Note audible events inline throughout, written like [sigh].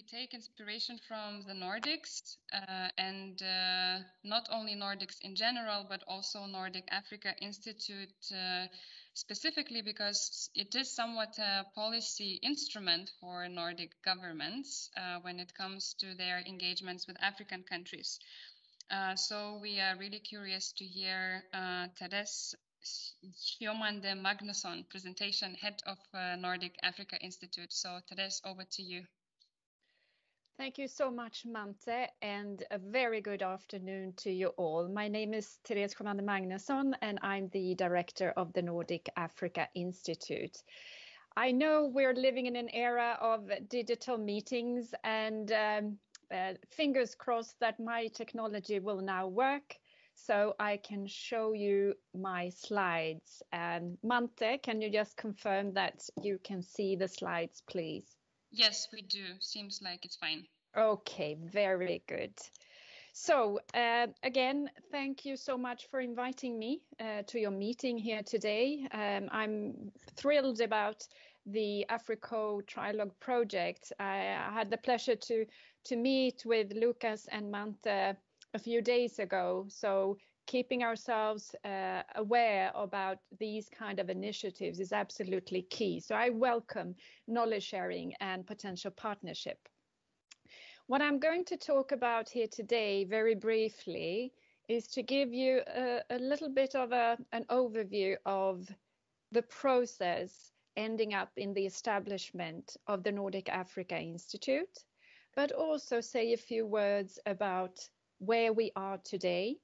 we take inspiration from the Nordics uh, and uh, not only Nordics in general, but also Nordic Africa Institute uh, specifically because it is somewhat a policy instrument for Nordic governments uh, when it comes to their engagements with African countries. Uh, so we are really curious to hear uh, Therése Sjömander Magnusson presentation, head of Nordic Africa Institute. So Therése, over to you. Thank you so much, Mante, and a very good afternoon to you all. My name is Therése Sjömander Magnusson, and I'm the director of the Nordic Africa Institute. I know we're living in an era of digital meetings, and um, uh, fingers crossed that my technology will now work so I can show you my slides. And Mante, can you just confirm that you can see the slides, please? Yes, we do. Seems like it's fine. Okay, very good. So uh, again, thank you so much for inviting me uh, to your meeting here today. Um, I'm thrilled about the AfriKo Trialogue project. I, I, had the pleasure to to meet with Lucas and Mante a few days ago. So keeping ourselves uh, aware about these kind of initiatives is absolutely key. So I welcome knowledge sharing and potential partnership. What I'm going to talk about here today very briefly is to give you a, a little bit of a, an overview of the process ending up in the establishment of the Nordic Africa Institute, but also say a few words about where we are today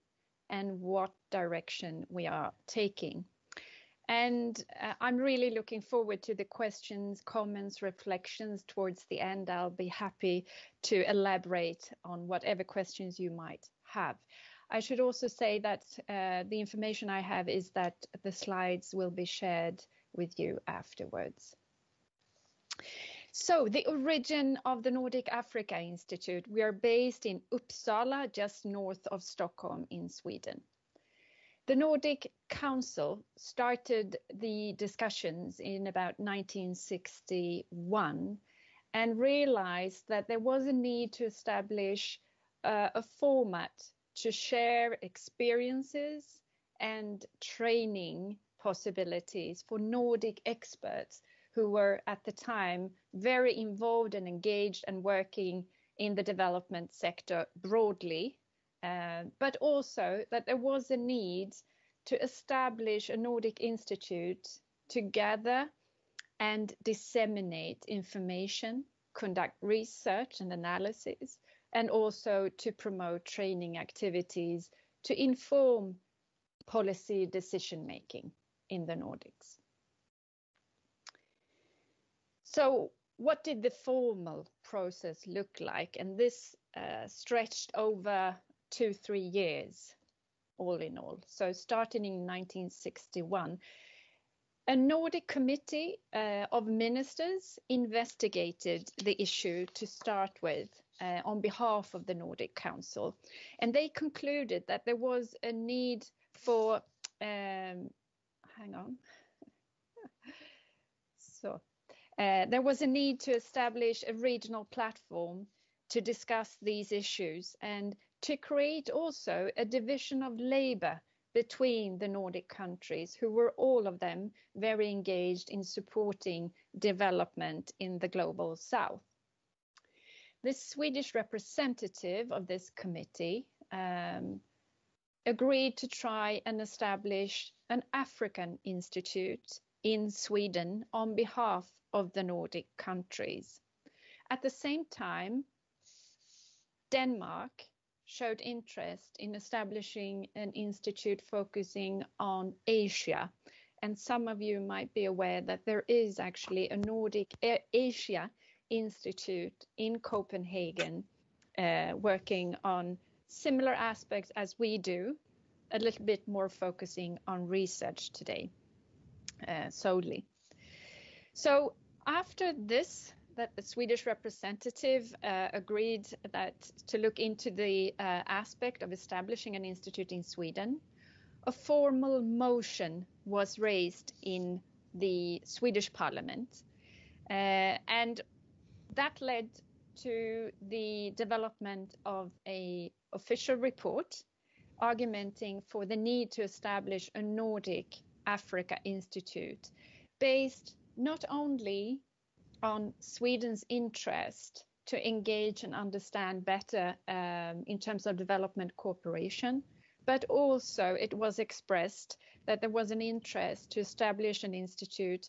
and what direction we are taking. And uh, I'm really looking forward to the questions, comments, reflections towards the end. I'll be happy to elaborate on whatever questions you might have. I should also say that uh, the information I have is that the slides will be shared with you afterwards. So the origin of the Nordic Africa Institute, we are based in Uppsala, just north of Stockholm in Sweden. The Nordic Council started the discussions in about 1961 and realized that there was a need to establish uh, a format to share experiences and training possibilities for Nordic experts who were at the time very involved and engaged and working in the development sector broadly, uh, but also that there was a need to establish a Nordic Institute to gather and disseminate information, conduct research and analysis, and also to promote training activities to inform policy decision making in the Nordics. So what did the formal process look like? And this uh, stretched over two, three years, all in all. So starting in 1961, a Nordic committee uh, of ministers investigated the issue to start with uh, on behalf of the Nordic Council. And they concluded that there was a need for, um, hang on. Uh, there was a need to establish a regional platform to discuss these issues and to create also a division of labor between the Nordic countries, who were all of them very engaged in supporting development in the global south. The Swedish representative of this committee um, agreed to try and establish an African institute in Sweden on behalf of the Nordic countries. At the same time, Denmark showed interest in establishing an institute focusing on Asia. And some of you might be aware that there is actually a Nordic Asia Institute in Copenhagen uh, working on similar aspects as we do, a little bit more focusing on research today uh, solely. So after this, that the Swedish representative uh, agreed that to look into the uh, aspect of establishing an institute in Sweden, a formal motion was raised in the Swedish parliament, uh, and that led to the development of a official report argumenting for the need to establish a Nordic Africa Institute based not only on Sweden's interest to engage and understand better um, in terms of development cooperation, but also it was expressed that there was an interest to establish an institute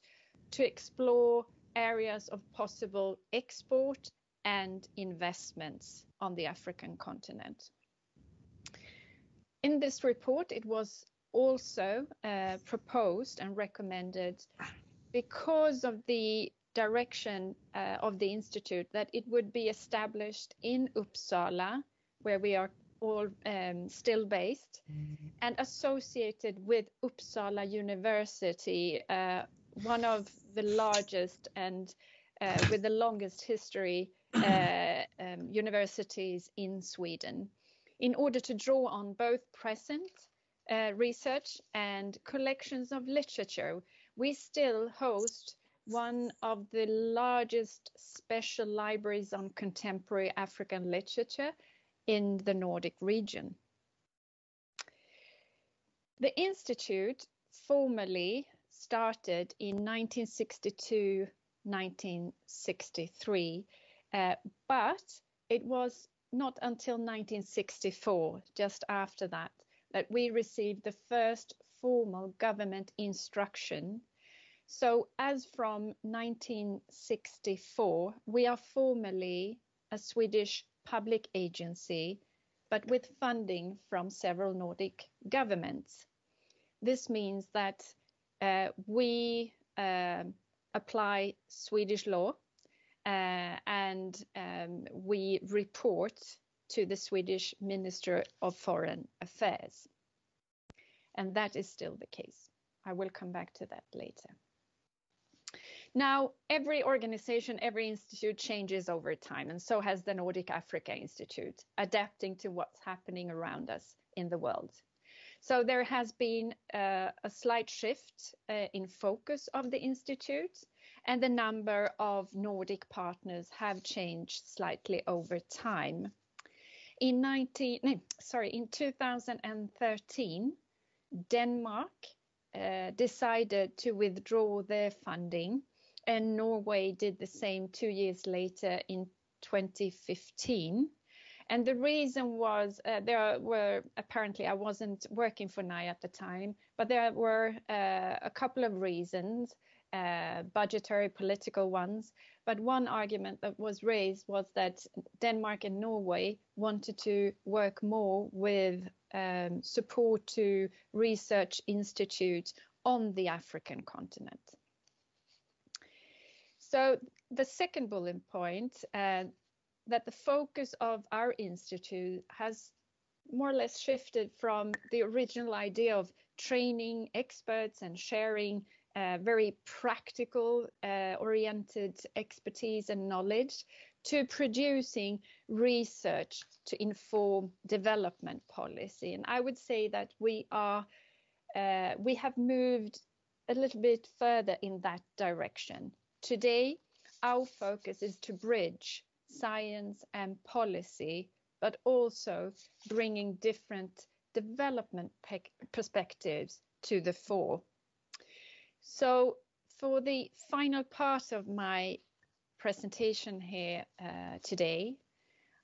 to explore areas of possible export and investments on the African continent. In this report, it was also uh, proposed and recommended because of the direction uh, of the institute that it would be established in Uppsala, where we are all um, still based, and associated with Uppsala University, uh, one of the largest and uh, with the longest history uh, um, universities in Sweden, in order to draw on both present uh, research and collections of literature. We still host one of the largest special libraries on contemporary African literature in the Nordic region. The Institute formally started in 1962 1963, uh, but it was not until 1964, just after that, that we received the first formal government instruction so as from 1964, we are formally a Swedish public agency, but with funding from several Nordic governments. This means that uh, we uh, apply Swedish law uh, and um, we report to the Swedish Minister of Foreign Affairs. And that is still the case. I will come back to that later. Now, every organization, every institute changes over time, and so has the Nordic Africa Institute, adapting to what's happening around us in the world. So there has been uh, a slight shift uh, in focus of the institute, and the number of Nordic partners have changed slightly over time. In 19, no, sorry, in 2013, Denmark uh, decided to withdraw their funding and Norway did the same two years later in 2015. And the reason was uh, there were apparently I wasn't working for NAI at the time, but there were uh, a couple of reasons, uh, budgetary, political ones. But one argument that was raised was that Denmark and Norway wanted to work more with um, support to research institutes on the African continent. So the second bullet point, uh, that the focus of our institute has more or less shifted from the original idea of training experts and sharing uh, very practical uh, oriented expertise and knowledge to producing research to inform development policy. And I would say that we are uh, we have moved a little bit further in that direction. Today, our focus is to bridge science and policy, but also bringing different development perspectives to the fore. So for the final part of my presentation here uh, today,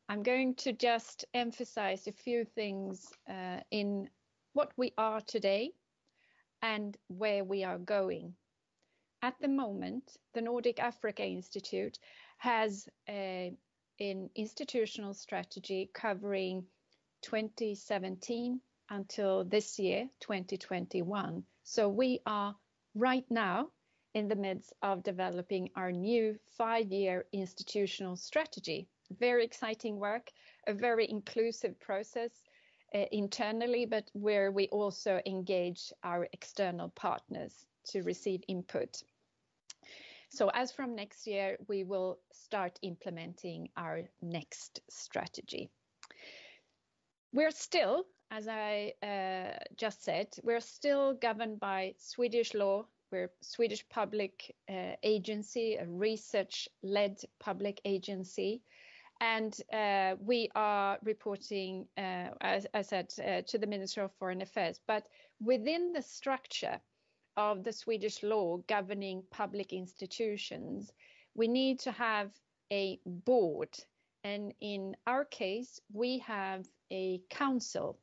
I'm going to just emphasize a few things uh, in what we are today and where we are going. At the moment, the Nordic Africa Institute has a, an institutional strategy covering 2017 until this year, 2021. So we are right now in the midst of developing our new five-year institutional strategy. Very exciting work, a very inclusive process uh, internally, but where we also engage our external partners to receive input. So as from next year, we will start implementing our next strategy. We're still, as I uh, just said, we're still governed by Swedish law. We're Swedish public uh, agency, a research-led public agency. and uh, we are reporting, uh, as I said, uh, to the Minister of Foreign Affairs. But within the structure of the Swedish law governing public institutions, we need to have a board. And in our case, we have a council,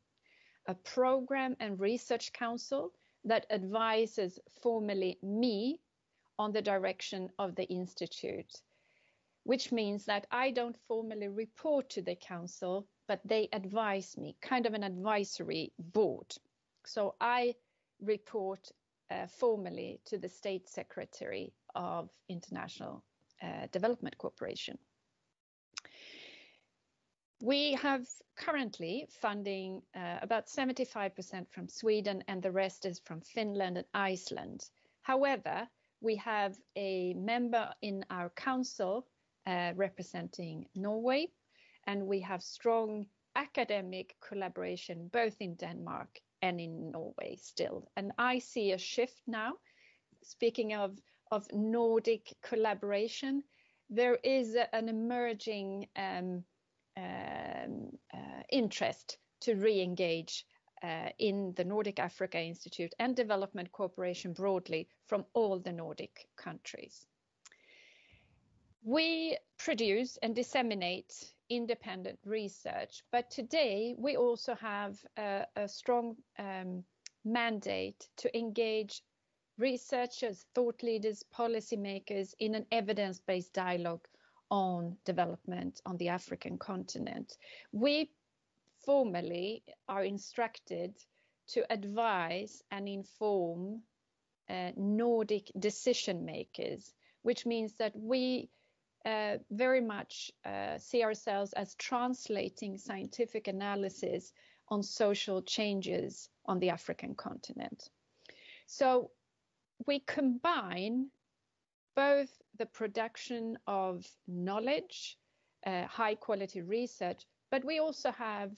a program and research council that advises formally me on the direction of the institute which means that I don't formally report to the council, but they advise me, kind of an advisory board. So I report uh, formally to the State Secretary of International uh, Development Cooperation. We have currently funding uh, about 75% from Sweden and the rest is from Finland and Iceland. However, we have a member in our council uh, representing Norway, and we have strong academic collaboration both in Denmark and in Norway still. And I see a shift now. Speaking of, of Nordic collaboration, there is a, an emerging um, um, uh, interest to re-engage uh, in the Nordic Africa Institute and Development Cooperation broadly from all the Nordic countries. We produce and disseminate independent research, but today we also have a, a strong um, mandate to engage researchers, thought leaders, policymakers in an evidence-based dialogue on development on the African continent. We formally are instructed to advise and inform uh, Nordic decision makers, which means that we uh, very much uh, see ourselves as translating scientific analysis on social changes on the African continent. So we combine both the production of knowledge, uh, high quality research, but we also have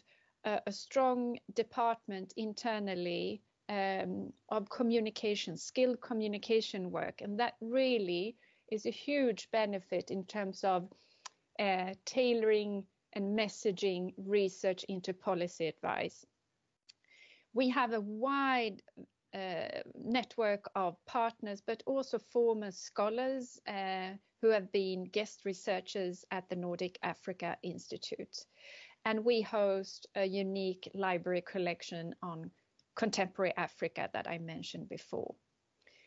a, a strong department internally um, of communication, skilled communication work, and that really is a huge benefit in terms of uh, tailoring and messaging research into policy advice. We have a wide uh, network of partners, but also former scholars uh, who have been guest researchers at the Nordic Africa Institute. And we host a unique library collection on contemporary Africa that I mentioned before.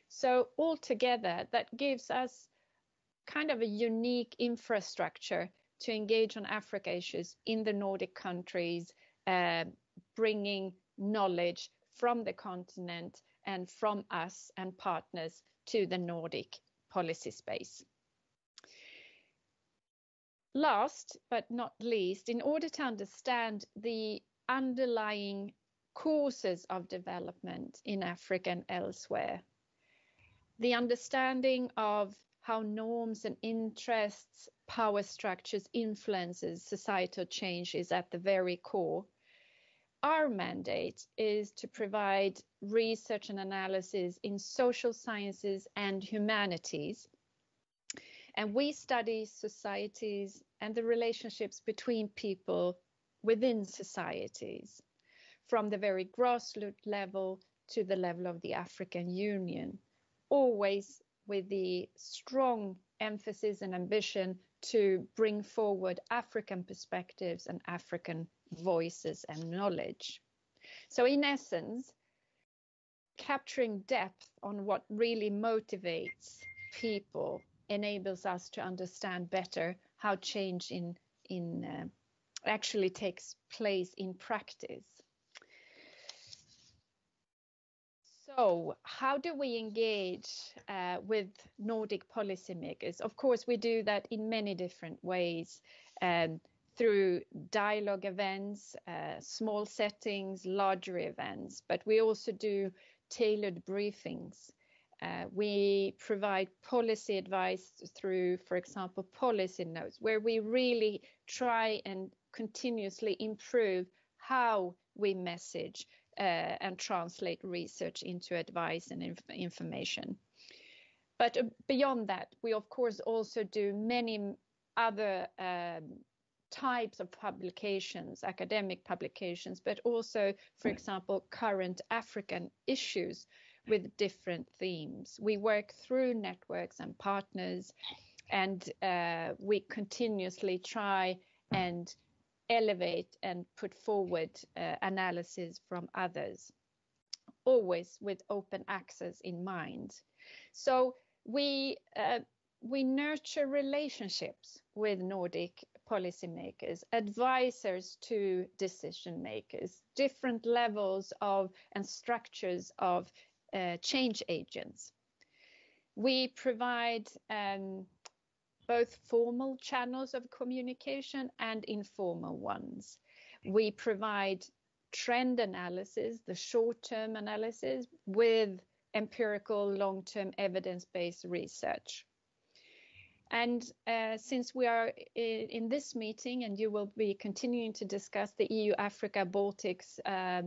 So altogether, that gives us kind of a unique infrastructure to engage on Africa issues in the Nordic countries, uh, bringing knowledge from the continent and from us and partners to the Nordic policy space. Last but not least, in order to understand the underlying causes of development in Africa and elsewhere, the understanding of how norms and interests, power structures influences societal change is at the very core. Our mandate is to provide research and analysis in social sciences and humanities. And we study societies and the relationships between people within societies, from the very grassroots level to the level of the African Union, always with the strong emphasis and ambition to bring forward African perspectives and African voices and knowledge. So, in essence, capturing depth on what really motivates people enables us to understand better how change in in uh, actually takes place in practice. So, how do we engage uh, with Nordic policymakers? Of course, we do that in many different ways um, through dialogue events, uh, small settings, larger events, but we also do tailored briefings. Uh, we provide policy advice through, for example, policy notes, where we really try and continuously improve how we message and translate research into advice and inf information. But uh, beyond that, we of course also do many other um, types of publications, academic publications, but also, for example, current African issues with different themes. We work through networks and partners, and uh, we continuously try and elevate and put forward uh, analysis from others, always with open access in mind. So we uh, we nurture relationships with Nordic policymakers, advisors to decision makers, different levels of and structures of uh, change agents. We provide um, both formal channels of communication and informal ones. We provide trend analysis, the short term analysis, with empirical long term evidence based research. And uh, since we are in, this meeting and you will be continuing to discuss the EU Africa Baltics uh,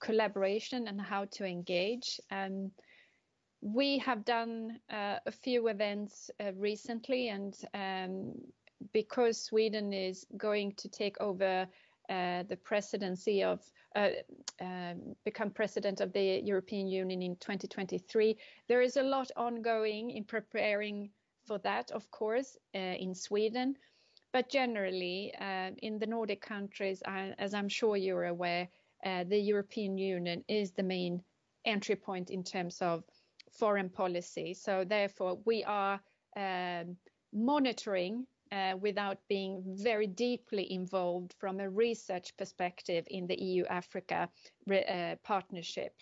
collaboration and how to engage, um, we have done uh, a few events uh, recently, and um, because Sweden is going to take over uh, the presidency of uh, um, become president of the European Union in 2023, there is a lot ongoing in preparing for that, of course, uh, in Sweden. But generally, uh, in the Nordic countries, as I'm sure you're aware, the European Union is the main entry point in terms of foreign policy. So therefore, we are um, monitoring uh, without being very deeply involved from a research perspective in the EU-Africa uh, partnership.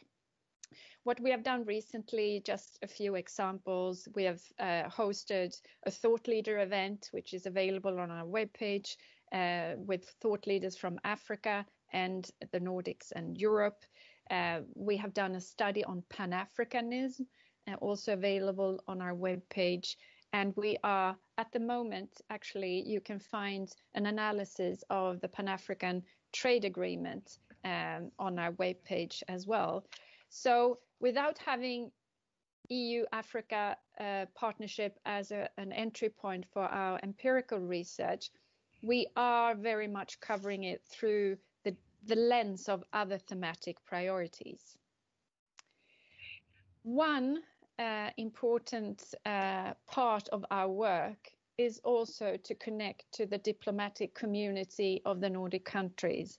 What we have done recently, just a few examples, we have uh, hosted a thought leader event, which is available on our webpage, uh, with thought leaders from Africa and the Nordics and Europe. Uh, we have done a study on Pan-Africanism, uh, also available on our webpage. And we are at the moment, actually, you can find an analysis of the Pan African Trade Agreement um, on our webpage as well. So, without having EU Africa uh, partnership as a, an entry point for our empirical research, we are very much covering it through the, lens of other thematic priorities. One uh, important uh, part of our work is also to connect to the diplomatic community of the Nordic countries.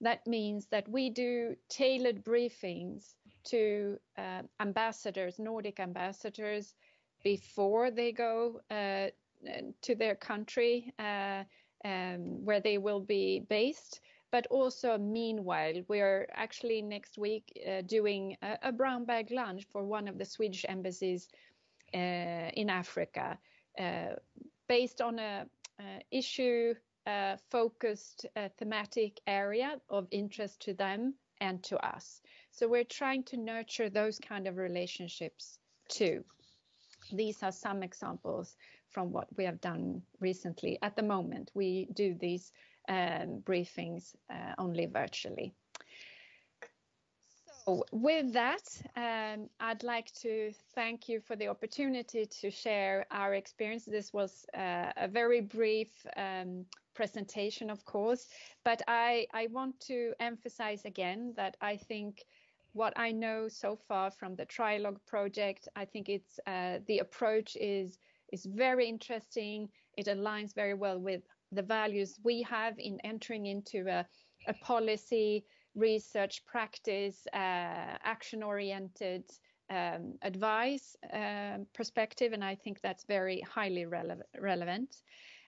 That means that we do tailored briefings to uh, ambassadors, Nordic ambassadors, before they go uh, to their country uh, um, where they will be based but also meanwhile we're actually next week uh, doing a, a, brown bag lunch for one of the swedish embassies uh, in africa uh, based on a, a issue uh, focused uh, thematic area of interest to them and to us. So we're trying to nurture those kind of relationships too. These are some examples from what we have done recently. At the moment we do these um, briefings uh, only virtually. So with that, um, I'd like to thank you for the opportunity to share our experience. This was uh, a very brief um, presentation, of course, but I, I want to emphasize again that I think what I know so far from the Trialogue project, I think it's uh, the approach is is very interesting. It aligns very well with the values we have in entering into a, a policy, research, practice, uh, action oriented um, advice uh, perspective, and I think that's very highly rele- relevant.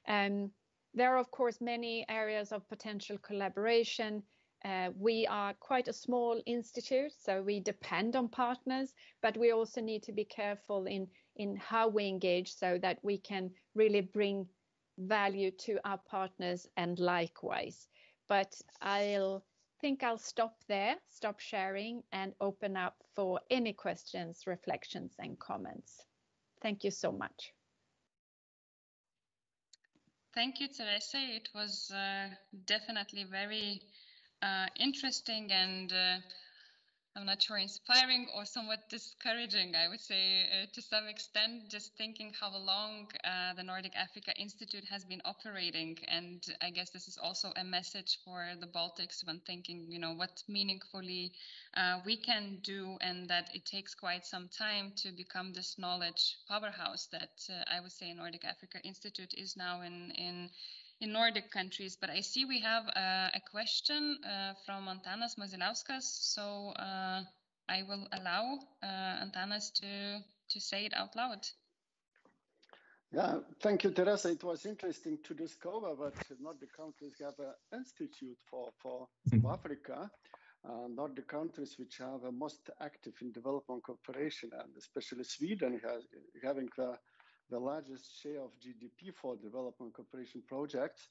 Um, there are, of course, many areas of potential collaboration. Uh, we are quite a small institute, so we depend on partners, but we also need to be careful in, in how we engage so that we can really bring value to our partners and likewise. But I'll think I'll stop there, stop sharing, and open up for any questions, reflections, and comments. Thank you so much. Thank you, Teresa. It was uh, definitely very uh, interesting and uh, I'm not sure, inspiring or somewhat discouraging, I would say, uh, to some extent, just thinking how long uh, the Nordic Africa Institute has been operating. And I guess this is also a message for the Baltics when thinking, you know, what meaningfully uh, we can do, and that it takes quite some time to become this knowledge powerhouse that uh, I would say Nordic Africa Institute is now in, in in Nordic countries. But I see we have uh, a question uh, from Antanas Maziliauskas, so uh, I will allow uh, Antanas to, to say it out loud. Yeah, thank you, Teresa. It was interesting to discover that Nordic countries have an institute for, for, for Africa. Uh, Nordic countries which are the most active in development cooperation, and especially Sweden has having the the largest share of GDP for development cooperation projects.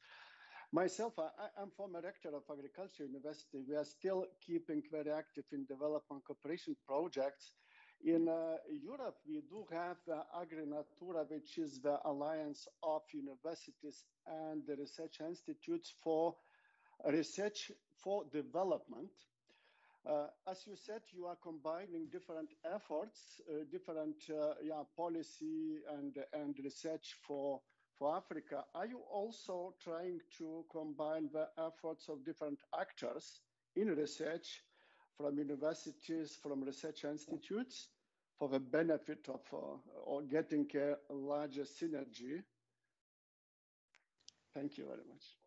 Myself, I, am former rector of Agriculture University. We are still keeping very active in development cooperation projects. In uh, Europe, we do have uh, AgriNatura, which is the alliance of universities and the research institutes for research for development. Uh, as you said, you are combining different efforts, uh, different uh, yeah, policy and, and research for, for Africa. Are you also trying to combine the efforts of different actors in research from universities, from research institutes for the benefit of uh, or getting a larger synergy? Thank you very much.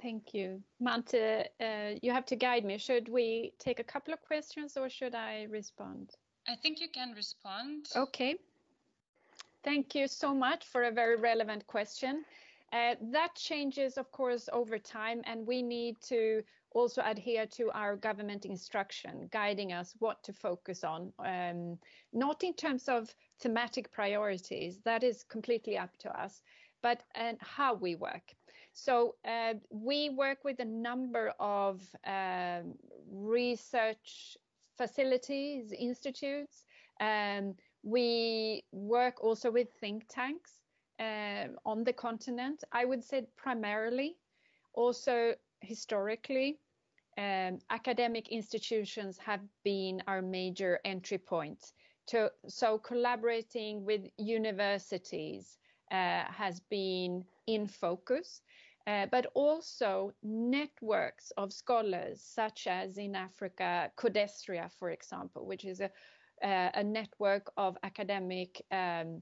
Thank you. Mante, uh, you have to guide me. Should we take a couple of questions or should I respond? I think you can respond. Okay. Thank you so much for a very relevant question. Uh, that changes, of course, over time, and we need to also adhere to our government instruction guiding us what to focus on, um, not in terms of thematic priorities, that is completely up to us, but and how we work. So uh, we work with a number of um, research facilities, institutes. Um, we work also with think tanks uh, on the continent. I would say primarily, also historically, um, academic institutions have been our major entry point. To, so collaborating with universities uh, has been in focus. Uh, but also networks of scholars, such as in Africa, CODESRIA, for example, which is a, uh, a network of academic um,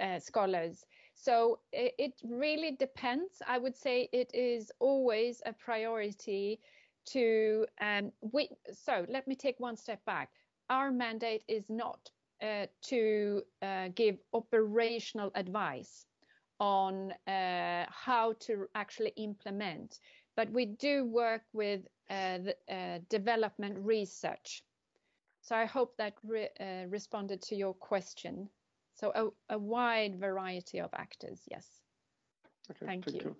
uh, scholars. So it, it, really depends. I would say it is always a priority to. Um, we, so let me take one step back. Our mandate is not uh, to uh, give operational advice on uh, how to actually implement. But we do work with uh, the, uh, development research. So I hope that re uh, responded to your question. So a, a, wide variety of actors, yes. Okay, thank, thank you. you.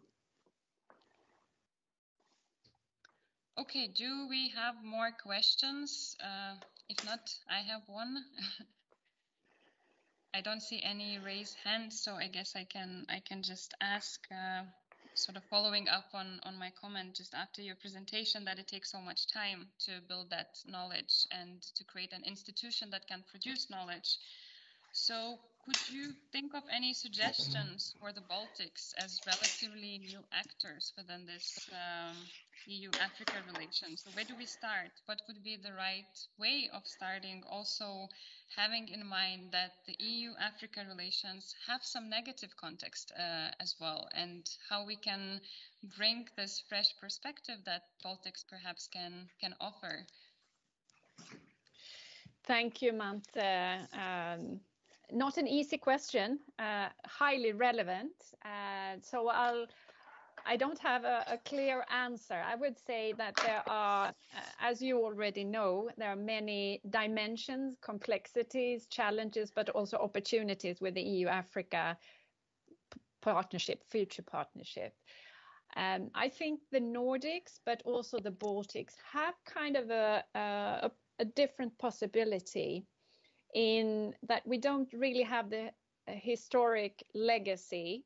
Okay, do we have more questions? Uh, if not, I have one. [laughs] I don't see any raised hands, so I guess I can I can just ask, uh, sort of following up on on my comment just after your presentation that it takes so much time to build that knowledge and to create an institution that can produce knowledge. So could you think of any suggestions for the Baltics as relatively new actors within this um, EU-Africa relations? So where do we start? What would be the right way of starting? Also having in mind that the EU-Africa relations have some negative context uh, as well, and how we can bring this fresh perspective that Baltics perhaps can can offer. Thank you, Mante. Um, not an easy question, uh, highly relevant. Uh, so I'll, I don't have a, a, clear answer. I would say that there are, uh, as you already know, there are many dimensions, complexities, challenges, but also opportunities with the EU-Africa partnership, future partnership. Um, I think the Nordics, but also the Baltics, have kind of a, a, a different possibility in that we don't really have the historic legacy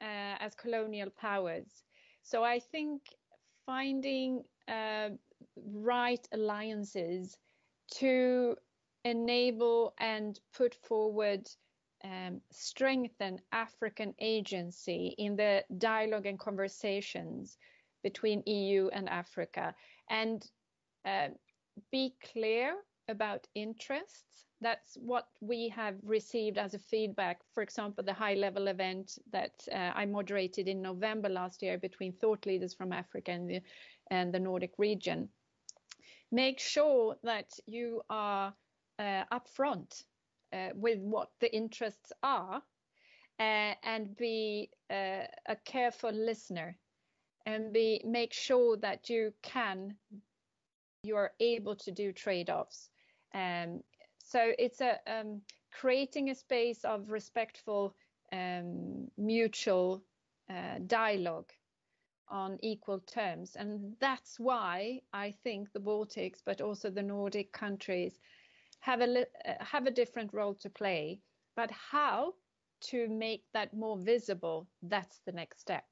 uh, as colonial powers. So I think finding uh, right alliances to enable and put forward um, strengthen African agency in the dialogue and conversations between EU and Africa and uh, be clear about interests. That's what we have received as a feedback. For example, the high level event that uh, I moderated in November last year between thought leaders from Africa and the, and the Nordic region. Make sure that you are uh, upfront uh, with what the interests are uh, and be uh, a careful listener and be make sure that you can you're able to do trade-offs um, so it's a um, creating a space of respectful um, mutual uh, dialogue on equal terms. And that's why i think the baltics but also the nordic countries have a uh, have a different role to play. But how to make that more visible that's the next step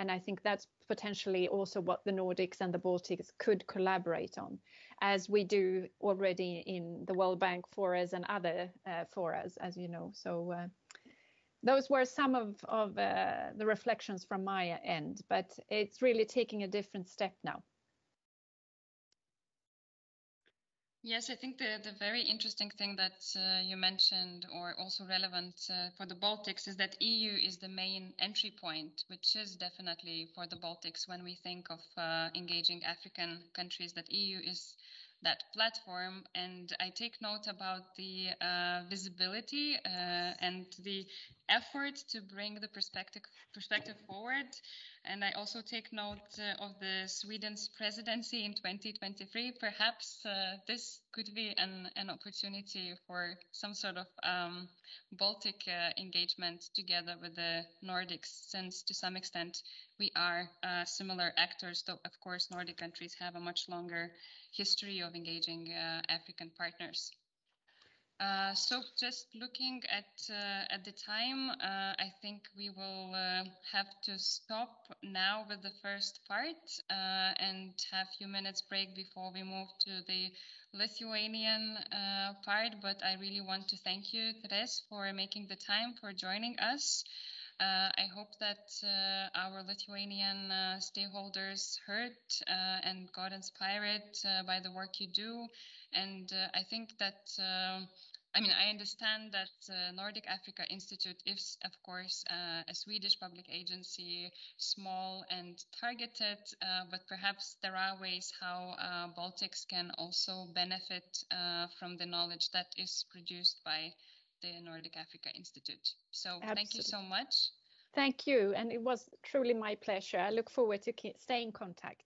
and i think that's potentially also what the nordics and the baltics could collaborate on as we do already in the world bank forums and other uh, forums as you know. So uh, those were some of, of uh, the reflections from my end but it's really taking a different step now Yes, I think the, the very interesting thing that uh, you mentioned, or also relevant uh, for the Baltics, is that EU is the main entry point, which is definitely for the Baltics when we think of uh, engaging African countries, that EU is that platform. And I take note about the uh, visibility uh, and the effort to bring the perspective perspective forward. And I also take note uh, of the Sweden's presidency in 2023. Perhaps uh, this could be an, an opportunity for some sort of um, Baltic uh, engagement together with the Nordics, since to some extent we are uh, similar actors, though of course Nordic countries have a much longer history of engaging uh, African partners. Uh, so just looking at uh, at the time, uh, I think we will uh, have to stop now with the first part uh, and have a few minutes break before we move to the Lithuanian part. But I really want to thank you, Therése, for making the time for joining us. I hope that our Lithuanian stakeholders heard and got inspired by the work you do and uh, I think that, uh, I mean, I understand that uh, Nordic Africa Institute is, of course, uh, a Swedish public agency, small and targeted, uh, but perhaps there are ways how uh, Baltics can also benefit from the knowledge that is produced by the Nordic Africa Institute. So Absolutely. thank you so much. Thank you. And it was truly my pleasure. I look forward to stay in contact.